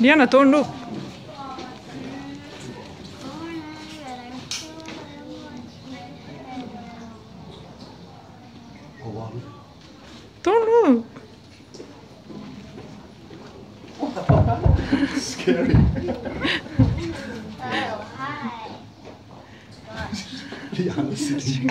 Liana, don't look. Don't look. Scary. Oh, hi. Liana sitting.